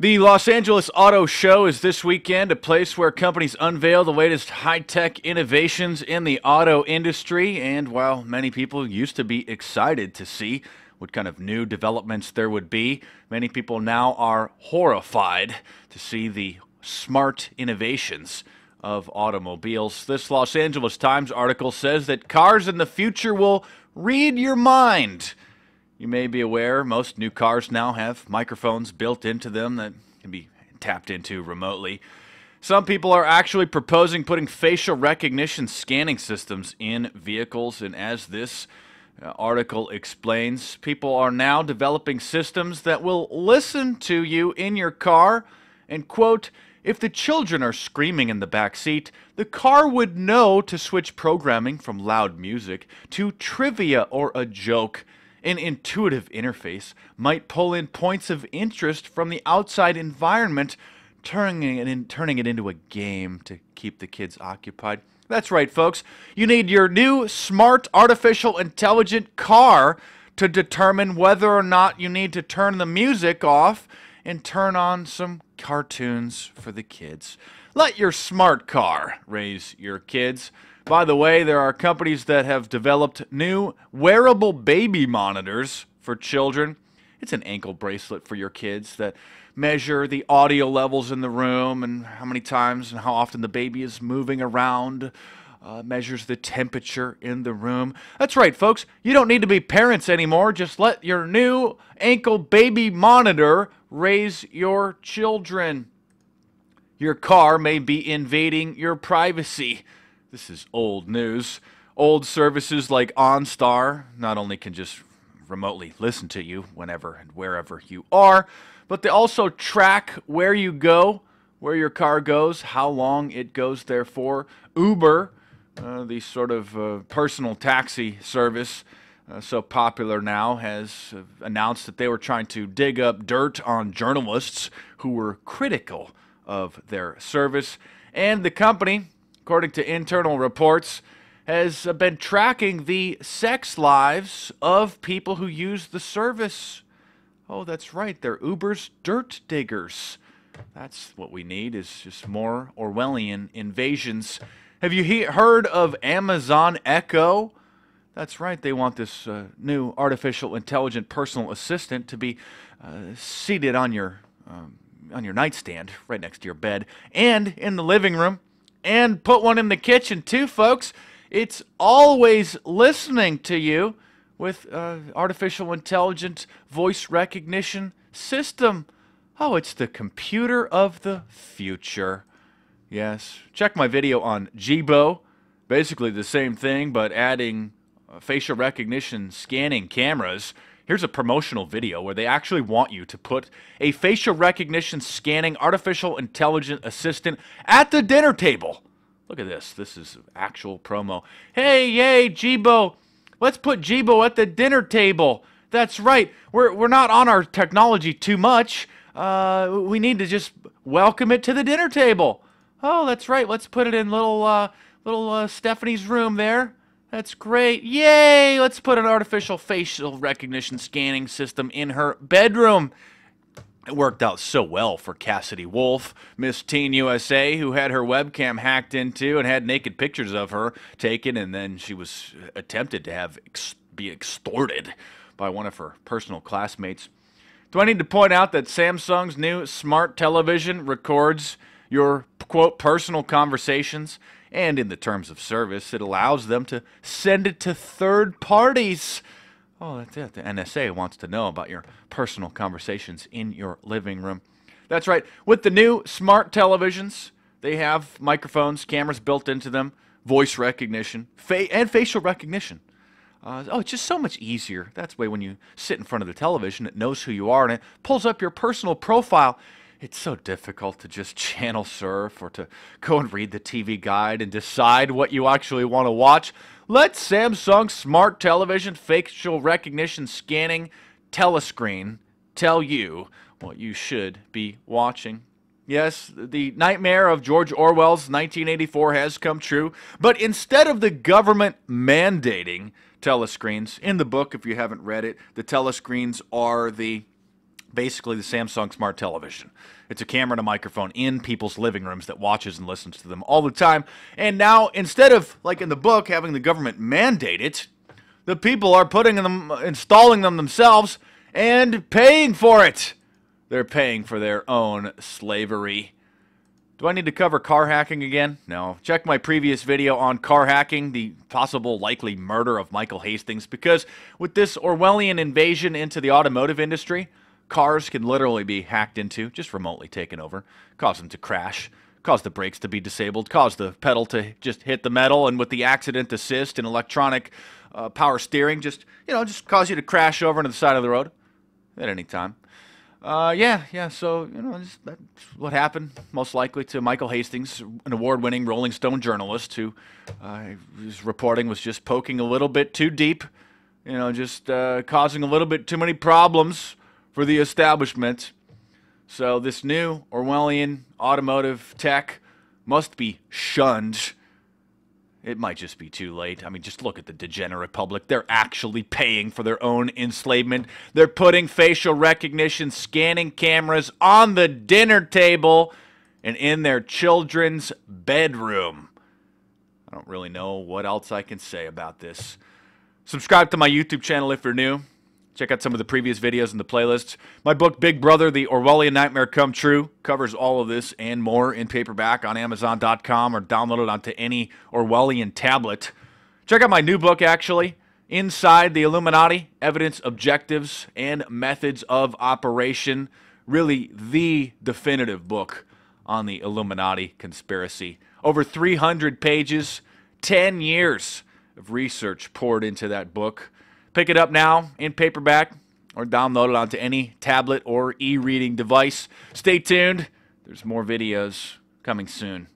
The Los Angeles Auto Show is this weekend, a place where companies unveil the latest high tech innovations in the auto industry. And while many people used to be excited to see what kind of new developments there would be, many people now are horrified to see the smart innovations of automobiles. This Los Angeles Times article says that cars in the future will read your mind. You may be aware most new cars now have microphones built into them that can be tapped into remotely. Some people are actually proposing putting facial recognition scanning systems in vehicles, and as this uh, article explains, people are now developing systems that will listen to you in your car and, quote, if the children are screaming in the back seat, the car would know to switch programming from loud music to trivia or a joke an intuitive interface might pull in points of interest from the outside environment, turning it, in, turning it into a game to keep the kids occupied. That's right, folks. You need your new smart artificial intelligent car to determine whether or not you need to turn the music off and turn on some cartoons for the kids. Let your smart car raise your kids. By the way, there are companies that have developed new wearable baby monitors for children. It's an ankle bracelet for your kids that measure the audio levels in the room and how many times and how often the baby is moving around. Uh, measures the temperature in the room. That's right, folks. You don't need to be parents anymore. Just let your new ankle baby monitor raise your children. Your car may be invading your privacy. This is old news. Old services like OnStar not only can just remotely listen to you whenever and wherever you are, but they also track where you go, where your car goes, how long it goes there for. Uber, uh, the sort of uh, personal taxi service uh, so popular now, has uh, announced that they were trying to dig up dirt on journalists who were critical of their service. And the company according to internal reports, has been tracking the sex lives of people who use the service. Oh, that's right. They're Uber's dirt diggers. That's what we need is just more Orwellian invasions. Have you he- heard of Amazon Echo? That's right. They want this uh, new artificial intelligent personal assistant to be uh, seated on your um, on your nightstand right next to your bed and in the living room and put one in the kitchen too, folks. It's always listening to you with uh, artificial intelligence voice recognition system. Oh, it's the computer of the future. Yes. Check my video on Jibo. Basically the same thing, but adding uh, facial recognition scanning cameras Here's a promotional video where they actually want you to put a facial recognition scanning artificial intelligent assistant at the dinner table. Look at this. This is actual promo. Hey, yay, Jibo. Let's put Jibo at the dinner table. That's right. We're, we're not on our technology too much. Uh, we need to just welcome it to the dinner table. Oh, that's right. Let's put it in little uh, little uh, Stephanie's room there. That's great. Yay! Let's put an artificial facial recognition scanning system in her bedroom. It worked out so well for Cassidy Wolf, Miss Teen USA, who had her webcam hacked into and had naked pictures of her taken, and then she was attempted to have ex- be extorted by one of her personal classmates. Do I need to point out that Samsung's new smart television records your quote personal conversations? And in the terms of service, it allows them to send it to third parties. Oh, that's it. The NSA wants to know about your personal conversations in your living room. That's right. With the new smart televisions, they have microphones, cameras built into them, voice recognition, fa- and facial recognition. Uh, oh, it's just so much easier. That's way when you sit in front of the television, it knows who you are and it pulls up your personal profile it's so difficult to just channel surf or to go and read the TV guide and decide what you actually want to watch. Let Samsung Smart Television Facial Recognition Scanning Telescreen tell you what you should be watching. Yes, the nightmare of George Orwell's 1984 has come true, but instead of the government mandating telescreens, in the book, if you haven't read it, the telescreens are the basically the Samsung Smart Television. It's a camera and a microphone in people's living rooms that watches and listens to them all the time. And now, instead of, like in the book, having the government mandate it, the people are putting them, installing them themselves and paying for it. They're paying for their own slavery. Do I need to cover car hacking again? No. Check my previous video on car hacking, the possible likely murder of Michael Hastings, because with this Orwellian invasion into the automotive industry, cars can literally be hacked into, just remotely taken over, cause them to crash, cause the brakes to be disabled, cause the pedal to just hit the metal, and with the accident assist and electronic uh, power steering, just, you know, just cause you to crash over into the side of the road at any time. Uh, yeah, yeah. So you know, that's what happened most likely to Michael Hastings, an award-winning Rolling Stone journalist who uh, his reporting was just poking a little bit too deep, you know, just uh, causing a little bit too many problems for the establishment. So this new Orwellian automotive tech must be shunned it might just be too late. I mean, just look at the degenerate public. They're actually paying for their own enslavement. They're putting facial recognition scanning cameras on the dinner table and in their children's bedroom. I don't really know what else I can say about this. Subscribe to my YouTube channel if you're new. Check out some of the previous videos in the playlist. My book, Big Brother, The Orwellian Nightmare Come True, covers all of this and more in paperback on Amazon.com or download it onto any Orwellian tablet. Check out my new book, actually, Inside the Illuminati Evidence, Objectives, and Methods of Operation. Really, the definitive book on the Illuminati conspiracy. Over 300 pages, 10 years of research poured into that book. Pick it up now in paperback or download it onto any tablet or e reading device. Stay tuned, there's more videos coming soon.